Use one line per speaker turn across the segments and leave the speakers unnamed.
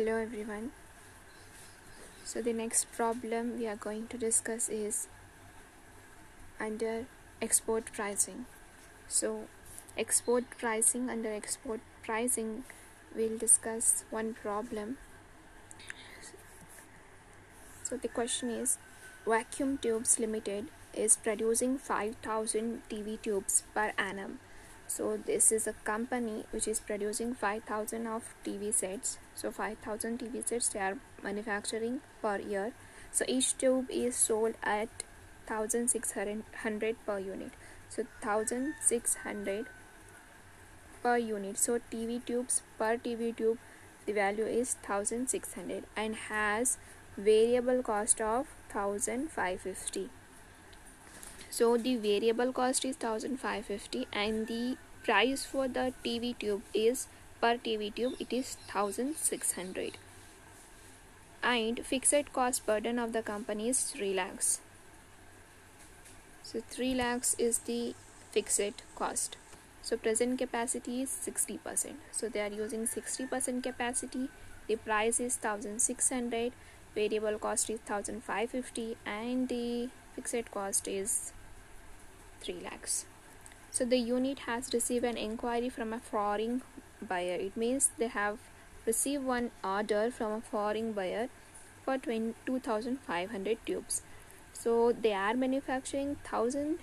hello everyone. So the next problem we are going to discuss is under export pricing. So export pricing under export pricing we'll discuss one problem. So the question is vacuum tubes limited is producing 5000 tv tubes per annum so this is a company which is producing 5000 of tv sets. So 5000 tv sets they are manufacturing per year. So each tube is sold at 1600 per unit. So 1600 per unit. So tv tubes per tv tube the value is 1600 and has variable cost of 1550 so the variable cost is 1550 and the price for the tv tube is per tv tube it is 1600 and fixed cost burden of the company is 3 lakhs. So 3 lakhs is the fixed cost. So present capacity is 60 percent. So they are using 60 percent capacity. The price is 1600 variable cost is 1550 and the fixed cost is 3 lakhs. So the unit has received an inquiry from a foreign buyer. It means they have received one order from a foreign buyer for 2500 tubes. So they are manufacturing 1000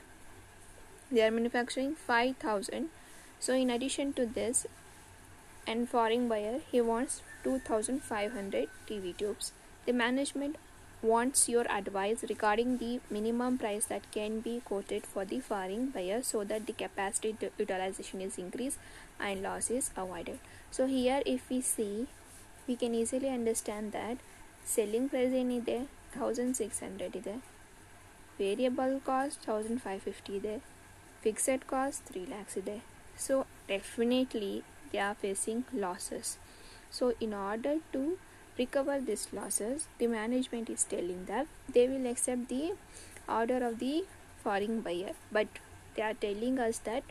they are manufacturing 5000 so in addition to this and foreign buyer he wants 2500 tv tubes. The management wants your advice regarding the minimum price that can be quoted for the foreign buyer so that the capacity utilization is increased and loss is avoided. So here if we see we can easily understand that selling price in there 1600 there variable cost 1550 there fixed cost 3 lakhs there. So definitely they are facing losses. So in order to recover these losses the management is telling that they will accept the order of the foreign buyer. But they are telling us that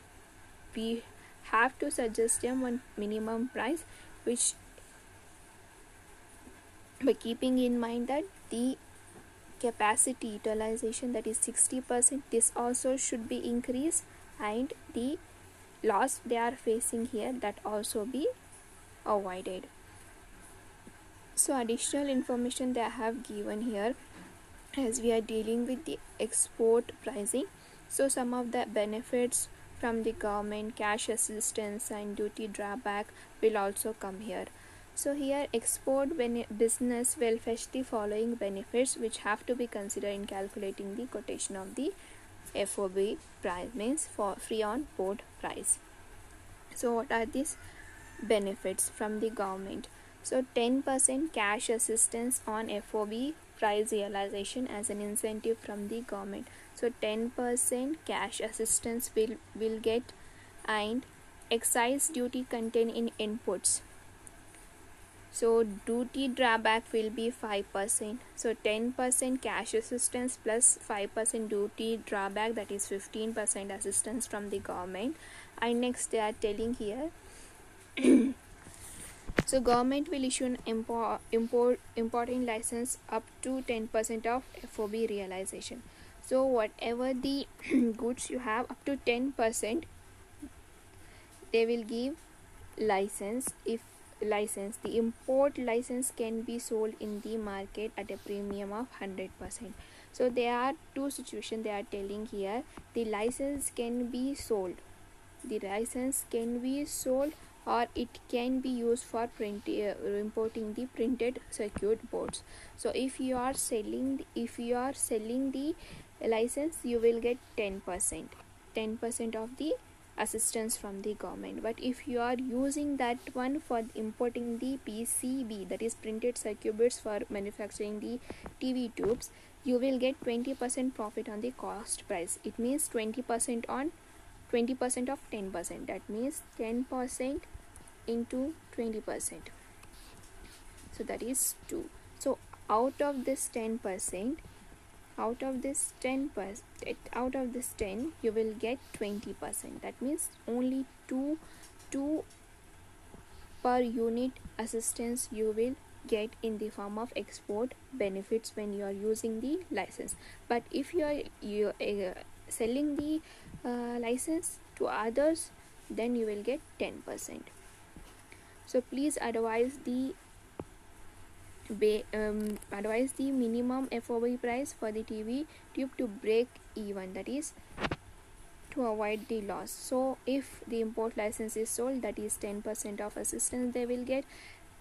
we have to suggest them one minimum price which by keeping in mind that the capacity utilization that is 60 percent this also should be increased and the loss they are facing here that also be avoided so additional information that i have given here as we are dealing with the export pricing. So some of the benefits from the government cash assistance and duty drawback will also come here. So here export business will fetch the following benefits which have to be considered in calculating the quotation of the FOB price means for free on board price. So what are these benefits from the government so 10% cash assistance on FOB price realization as an incentive from the government. So 10% cash assistance will, will get and excise duty contained in inputs. So duty drawback will be 5%. So 10% cash assistance plus 5% duty drawback that is 15% assistance from the government. And next they are telling here so government will issue an import, import importing license up to 10% of FOB realization. So whatever the goods you have up to 10% they will give license. If license the import license can be sold in the market at a premium of 100% so there are two situations they are telling here. The license can be sold. The license can be sold or it can be used for print uh, importing the printed circuit boards. So if you are selling if you are selling the license you will get 10% 10% of the assistance from the government. But if you are using that one for importing the PCB that is printed circuit boards for manufacturing the TV tubes you will get 20% profit on the cost price. It means 20% on 20% of 10% that means 10% into 20% so that is 2 so out of this 10% out of this 10 percent out of this 10 you will get 20 percent. That means only 2 2 per unit assistance you will get in the form of export benefits when you are using the license. But if you are you uh, selling the uh, license to others then you will get 10% so please advise the um, advise the minimum FOB price for the TV tube to break even that is to avoid the loss. So if the import license is sold that is 10% of assistance they will get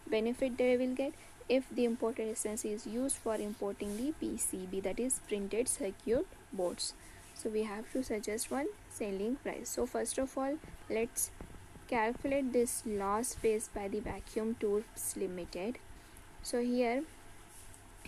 benefit they will get. If the import license is used for importing the PCB that is printed circuit boards. So we have to suggest one selling price. So first of all let's calculate this loss faced by the vacuum Tubes limited. So here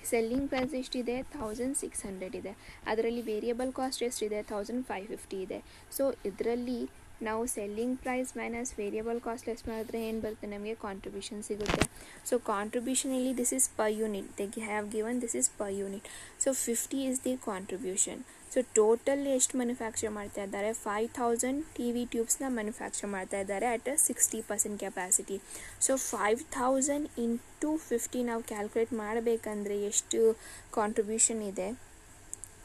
selling price is there 1600 is there. Adrally variable cost is there 1550 is there. So idrally ನಾವು selling price minus variable cost less ಮಾಡಿದ್ರೆ ಏನು ಬರುತ್ತೆ? ನಮಗೆ contribution ಸಿಗುತ್ತೆ. So contribution ಇಲ್ಲಿ this is per unit they have given this is per unit so fifty is the contribution so total ಎಷ್ಟು manufacture ಮಾಡ್ತಾ ಇದ್ದಾರೆ? ಫೈವ್ ಥೌಸಂಡ್ ಟಿ ವಿ ಟ್ಯೂಬ್ಸ್ನ ಮ್ಯಾನುಫ್ಯಾಕ್ಚರ್ ಮಾಡ್ತಾ ಇದ್ದಾರೆ at sixty percent capacity so five thousand into fifty ನಾವು calculate ಮಾಡಬೇಕಂದ್ರೆ ಎಷ್ಟು contribution ಇದೆ?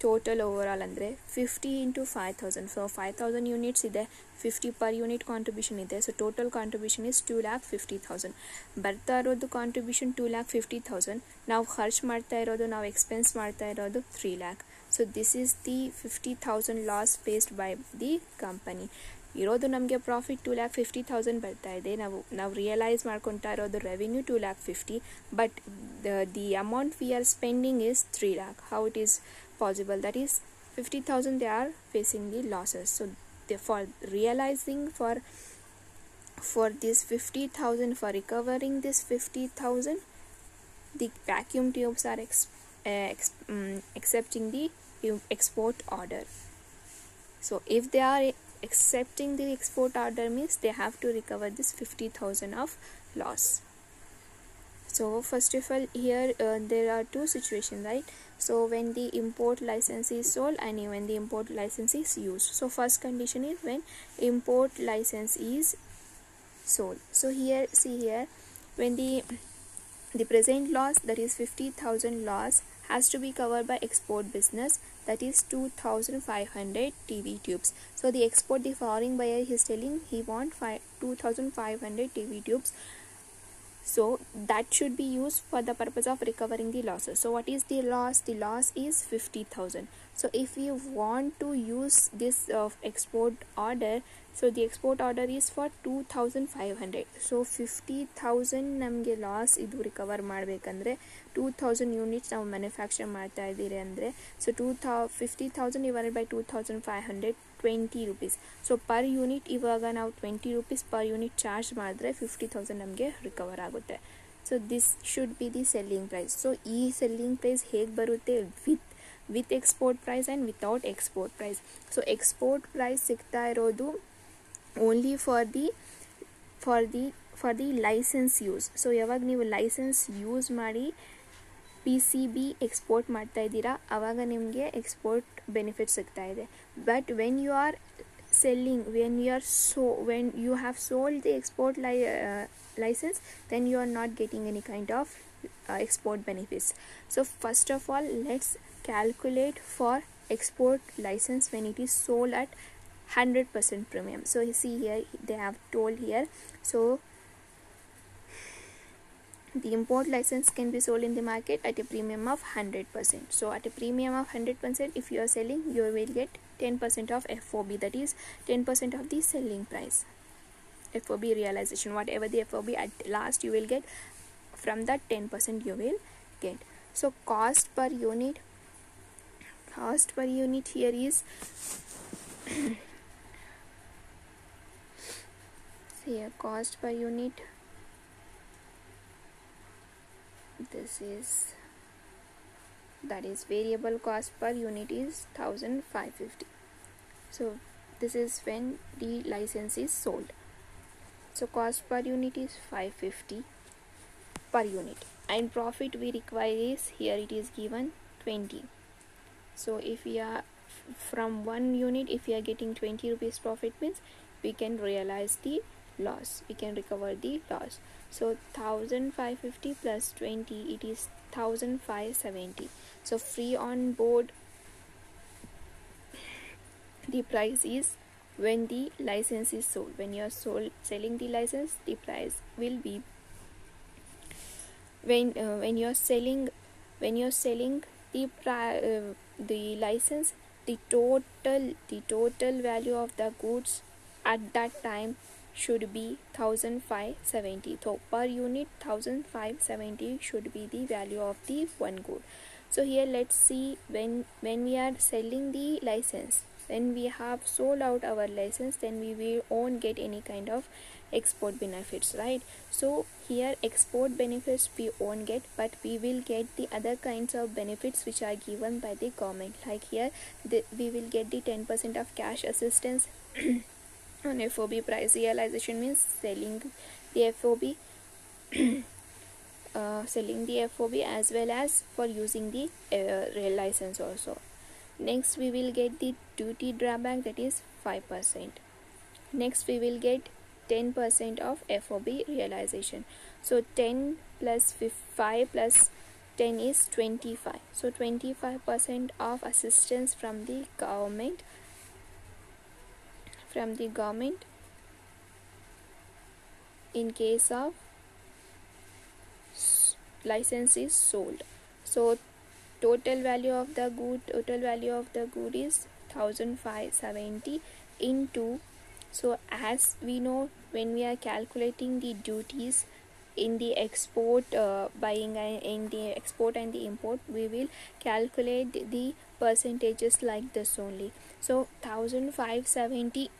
ಟೋಟಲ್ ಓವರ್ ಆಲ್ ಅಂದರೆ fifty into five thousand so five thousand units ಇದೆ ಫಿಫ್ಟಿ ಪರ್ ಯೂನಿಟ್ ಕಾಂಟ್ರಿಬ್ಯೂಷನ್ ಇದೆ. So total contribution is two lakh fifty thousand ಬರ್ತಾ ಇರೋದು contribution two lakh fifty thousand ನಾವು ಖರ್ಚು ಮಾಡ್ತಾ ಇರೋದು, ನಾವು ಎಕ್ಸ್ಪೆನ್ಸ್ ಮಾಡ್ತಾ ಇರೋದು three lakh so this is the fifty thousand loss faced by the company ಇರೋದು ನಮಗೆ profit two lakh fifty thousand ಬರ್ತಾ ಇದೆ ನಾವು ನಾವು ರಿಯಲೈಸ್ ಮಾಡ್ಕೊತಾ ಇರೋದು revenue two lakh fifty but the amount we are spending is three lakh how it is possible that is 50000 they are facing the losses so they, for realizing for for this 50000 for recovering this 50000 the vacuum tubes are ex, uh, ex, um, accepting the export order so if they are accepting the export order means they have to recover this 50000 of loss. So first of all here uh, there are two situations right? So when the import license is sold and when the import license is used. So first condition is when import license is sold. So here see here when the the present loss that is 50000 loss has to be covered by export business that is 2500 tv tubes. So the export the foreign buyer is telling he want 2500 tv tubes. So that should be used for the purpose of recovering the losses. So what is the loss? The loss is 50000 so if you want to use this uh, export order so, the export order is for 2500 so 50000 ನಮಗೆ loss ಇದು recover ಮಾಡಬೇಕಂದ್ರೆ two thousand units ನಾವು manufacture ಮಾಡ್ತಾ ಇದ್ದೀರಿ ಅಂದರೆ so two thou fifty thousand divided by two thousand five hundred twenty rupees so per unit ಇವಾಗ ನಾವು twenty rupees per unit charge ಮಾಡಿದ್ರೆ ಫಿಫ್ಟಿ ತೌಸಂಡ್ ನಮಗೆ ರಿಕವರ್ ಆಗುತ್ತೆ. So this should be the selling price so ಈ selling price ಹೇಗೆ ಬರುತ್ತೆ? With with export price and without export price so export price ಸಿಗ್ತಾ ಇರೋದು only for the for the for the licence use so ಯಾವಾಗ ನೀವು licence use ಮಾಡಿ P C B export ಮಾಡ್ತಾ ಇದ್ದೀರಾ ಆವಾಗ ನಿಮಗೆ ಎಕ್ಸ್ಪೋರ್ಟ್ ಬೆನಿಫಿಟ್ ಸಿಗ್ತಾ ಇದೆ but when you are selling when you are so when you have sold the export ಲೈ license then you are not getting any kind of uh, export benefits so first of all let's calculate for export license when it is sold at 100% premium. So you see here they have told here. So the import license can be sold in the market at a premium of 100% so at a premium of 100% if you are selling you will get 10% of FOB that is 10% of the selling price. FOB realization whatever the FOB at last you will get from that 10% you will get. So cost per unit cost per unit here is here cost per unit. This is that is variable cost per unit is 1550 so this is when the license is sold. So cost per unit is 550 per unit. And profit we require is here it is given 20 so if we are from one unit if we are getting 20 rupees profit means we can realize the loss. We can recover the loss. So 1550 plus 20 it is 1570 so free on board. The price is when the license is sold. When you are sold selling the license the price will be when uh, when you are selling when you are selling the uh, the license the total the total value of the goods at that time should be 1570 so per unit 1570 should be the value of the one good so here let's see when when we are selling the license. When we have sold out our license then we will won't get any kind of export benefits right? So here export benefits we won't get but we will get the other kinds of benefits which are given by the government. Like here the, we will get the 10% of cash assistance on FOB price realization means selling the FOB uh, selling the FOB as well as for using the uh, license also. Next we will get the duty drawback that is 5% next we will get 10% of FOB realization. So 10 plus 5 plus 10 is 25 so 25% of assistance from the government from the government in case of license is sold. So total value of the good total value of the good is 1570 into so as we know when we are calculating the duties in the export uh, buying and in the export and the import we will calculate the percentages like this only. So 1570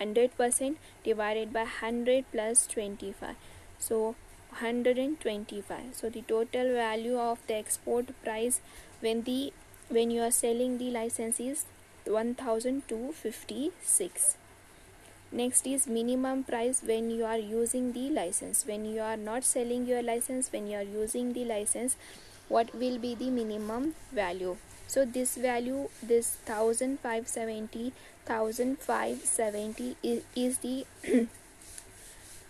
100% divided by 100 plus 25 so 125 so the total value of the export price when the when you are selling the license is 1256 next is minimum price when you are using the license. When you are not selling your license when you are using the license what will be the minimum value? So this value this 1570 1570 is, is the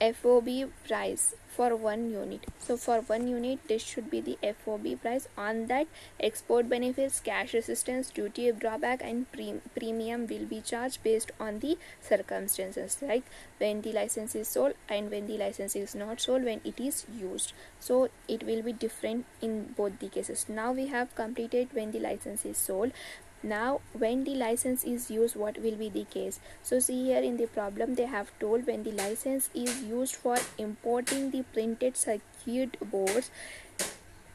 FOB price for one unit. So for one unit this should be the FOB price. On that export benefits cash assistance duty drawback and pre premium will be charged based on the circumstances like when the license is sold and when the license is not sold when it is used. So it will be different in both the cases. Now we have completed when the license is sold now when the license is used what will be the case? So see here in the problem they have told when the license is used for importing the printed circuit boards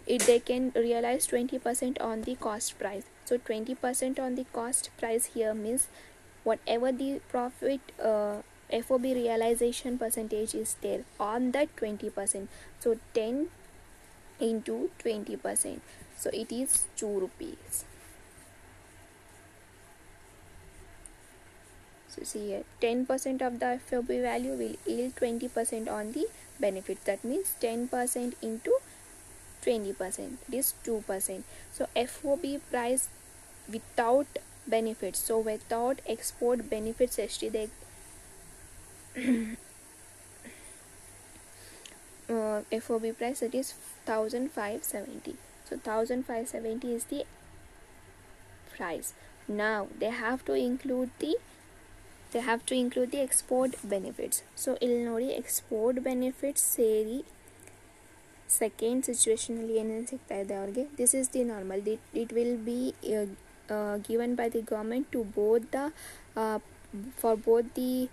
it they can realize 20% on the cost price. So 20% on the cost price here means whatever the profit uh, FOB realization percentage is there on that 20% so 10 into 20% so it is 2 rupees so see here 10% of the FOB value will yield 20% on the benefit. That means 10% into 20% this 2% so FOB price without benefits. So without export benefits ST they uh, FOB price it is 1570 so 1570 is the price. Now they have to include the they have to include the export benefits so ಇಲ್ಲಿ ನೋಡಿ export benefits ಸೇರಿ second ಸಿಚುವೇಶನಲ್ಲಿ ಏನೇನು ಸಿಗ್ತಾ ಇದೆ ಅವ್ರಿಗೆ this is the normal it will B given by the government to both the uh, for both the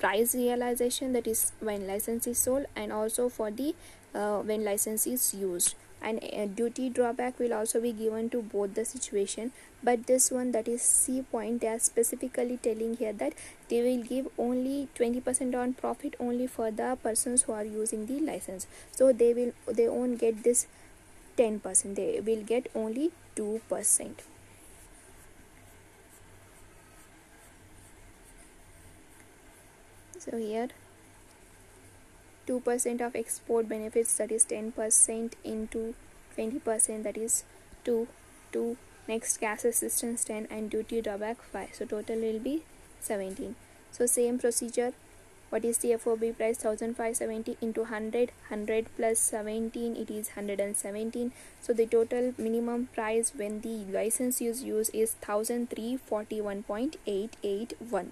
price realization that is when license is sold and also for the uh, when license is used and uh, duty drawback will also be given to both the situation. But this one that is c point they are specifically telling here that they will give only 20% on profit only for the persons who are using the license. So they will they won't get this 10% they will get only 2% so here 2% of export benefits that is 10% into 20% that is 2 2 next cash assistance 10 and duty drawback 5 so total will be 17 so same procedure. What is the FOB price? 1570 into 100 100 plus 17 it is 117 so the total minimum price when the license is used is 1341.881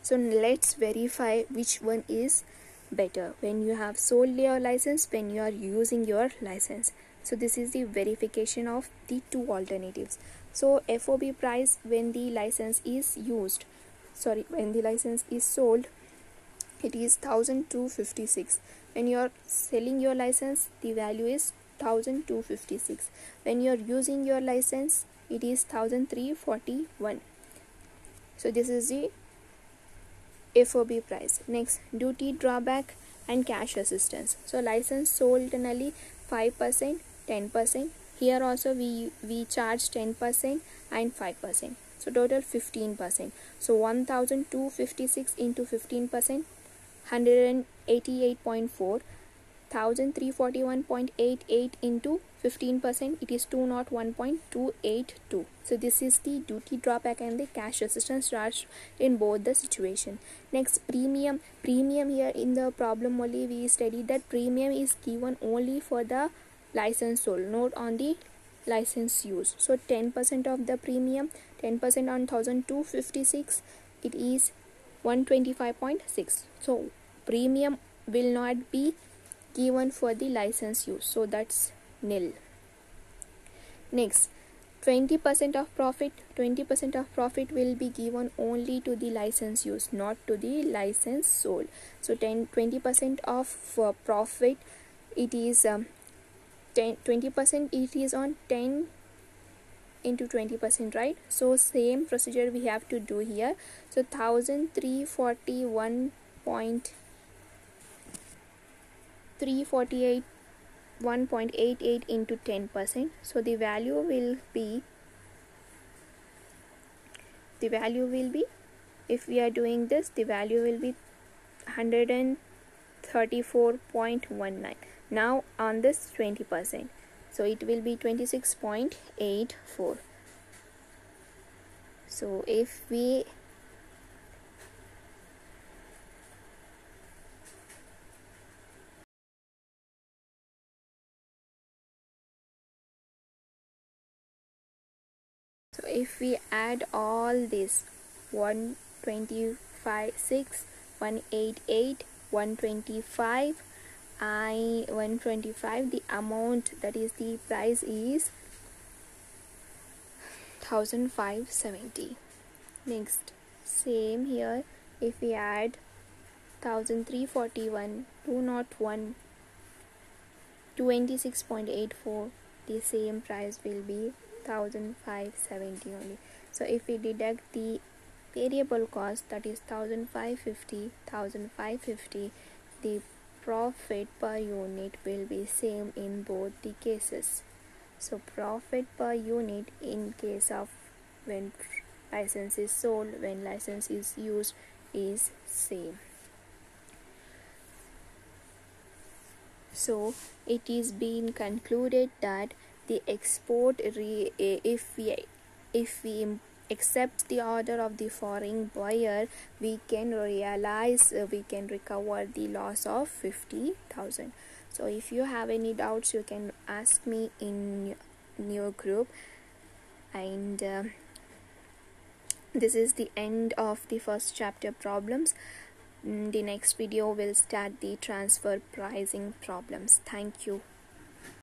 so let's verify which one is better. When you have sold your license when you are using your license. So this is the verification of the two alternatives. So FOB price when the license is used. Sorry when the license is sold it is 1256 when you are selling your license the value is 1256 when you are using your license it is 1341 so this is the FOB price. Next duty drawback and cash assistance. So license sold internally 5% 10% here also we we charge 10% and 5% so total 15% so 1256 into 15% 188.4 1341.88 into 15% it is 201.282 so this is the duty drawback and the cash assistance charge in both the situation. Next premium. Premium here in the problem only we studied that premium is given only for the license sold not on the license use so 10% of the premium 10% on 1256 it is 125.6 so premium will not be given for the license use. So that's nil. Next 20% of profit 20% of profit will be given only to the license use not to the license sold. So 10 20% of uh, profit it is um, 10 20% it is on 10 into 20% right? So same procedure we have to do here. So 1341 point 348 1.88 into 10% so the value will be the value will be if we are doing this the value will be 134.19 now on this 20% so it will be 26.84 so if we if we add all this 125 6 188 125 i 125 the amount that is the price is 1570 next same here. If we add 1341 201 26.84 the same price will be 1570 only. So if we deduct the variable cost that is 1550 1550 the profit per unit will be same in both the cases. So profit per unit in case of when license is sold when license is used is same. So it is being concluded that the export re- if we if we accept the order of the foreign buyer we can realize uh, we can recover the loss of 50000 so if you have any doubts you can ask me in your group. And uh, this is the end of the first chapter problems. The next video will start the transfer pricing problems. Thank you